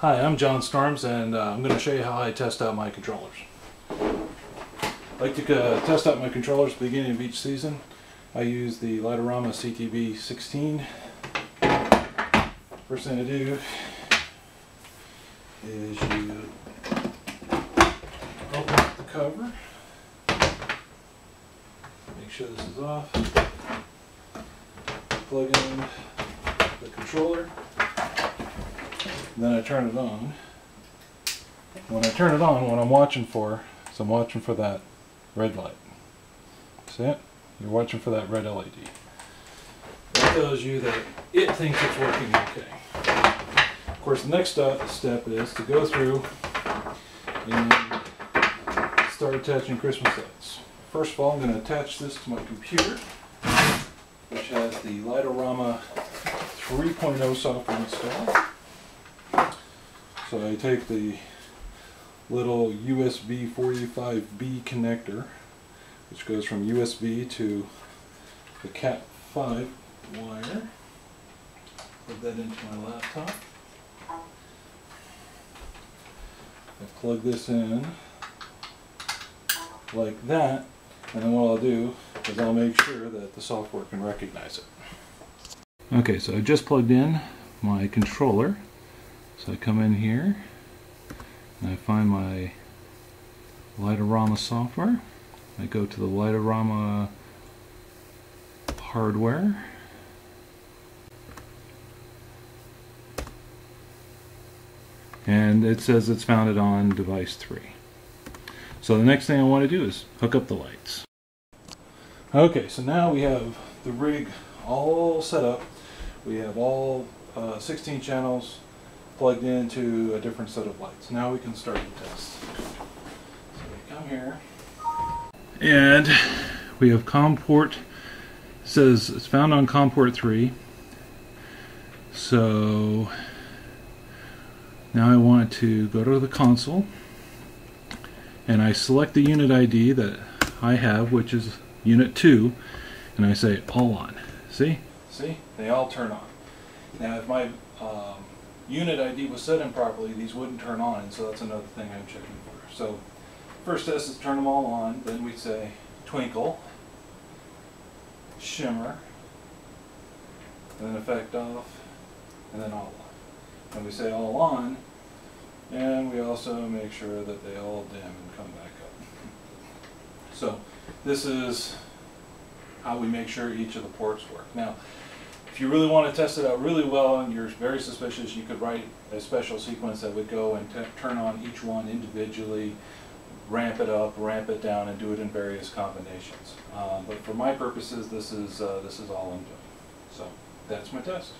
Hi, I'm John Storms and uh, I'm going to show you how I test out my controllers. I like to uh, test out my controllers at the beginning of each season. I use the Light-O-Rama CTB 16. First thing I do is you open up the cover, make sure this is off, plug in the controller, then I turn it on. When I turn it on, what I'm watching for is I'm watching for that red light. See it? You're watching for that red LED. That tells you that it thinks it's working okay. Of course, the next step is to go through and start attaching Christmas lights. First of all, I'm going to attach this to my computer, which has the Light-O-Rama 3.0 software installed. So I take the little USB 485B connector, which goes from USB to the Cat 5 wire. Put that into my laptop. I plug this in like that, and then what I'll do is I'll make sure that the software can recognize it. Okay, so I just plugged in my controller so I come in here and I find my Light-O-Rama software. I go to the Light-O-Rama hardware. And it says it's founded on device 3. So the next thing I want to do is hook up the lights. Okay, so now we have the rig all set up. We have all uh, 16 channels plugged into a different set of lights. Now we can start the test. So we come here. And we have COM port. It says it's found on COM port 3. So now I want to go to the console and I select the unit ID that I have, which is unit 2, and I say all on. See? See? They all turn on. Now if my um, unit ID was set improperly, these wouldn't turn on, and so that's another thing I'm checking for. So first test is turn them all on, then we say twinkle, shimmer, and then effect off, and then all on. And we say all on, and we also make sure that they all dim and come back up. So this is how we make sure each of the ports work. Now, if you really want to test it out really well and you're very suspicious, you could write a special sequence that would go and turn on each one individually, ramp it up, ramp it down, and do it in various combinations. Um, but for my purposes, this is, uh, this is all I'm doing. So that's my test.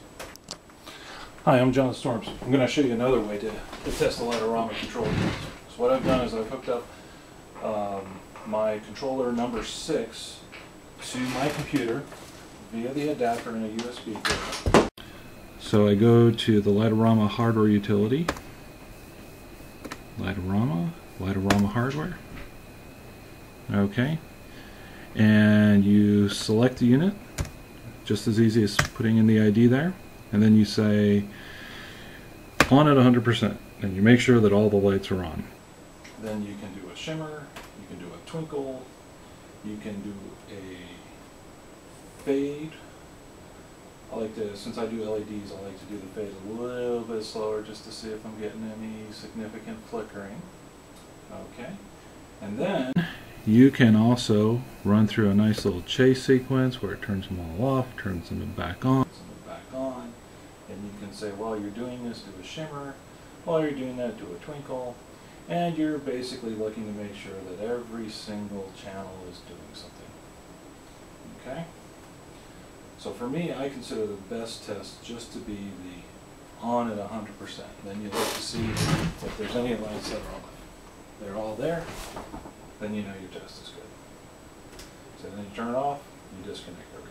Hi, I'm John Storms. I'm going to show you another way to, to test the Light-O-Rama controller. So what I've done is I've hooked up um, my controller number 6 to my computer via the adapter and a USB port. So I go to the Light-O-Rama hardware utility, Light-O-Rama, Light-O-Rama hardware. Okay, and you select the unit, just as easy as putting in the ID there, and then you say on at 100%, and you make sure that all the lights are on. Then you can do a shimmer, you can do a twinkle, you can do a fade. I like to, since I do LEDs, I like to do the fade a little bit slower just to see if I'm getting any significant flickering. Okay. And then you can also run through a nice little chase sequence where it turns them all off, turns them back on, back on. And you can say while you're doing this, do a shimmer. While you're doing that, do a twinkle. And you're basically looking to make sure that every single channel is doing something. Okay? So for me, I consider the best test just to be the on at 100%. Then you look to see if there's any lights that are off. They're all there, then you know your test is good. So then you turn it off, you disconnect everything.